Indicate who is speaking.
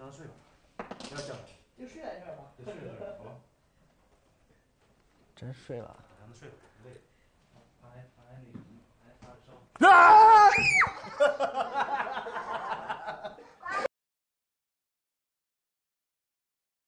Speaker 1: 床睡吧，不要叫了。
Speaker 2: 就睡在这儿吧。
Speaker 1: 就睡在这儿，好吧。
Speaker 3: 真睡了。
Speaker 1: 让他睡吧，累了。